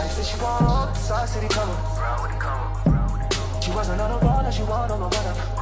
Shawty said she want all the he city up. She wasn't on a ball, now she want all the weather.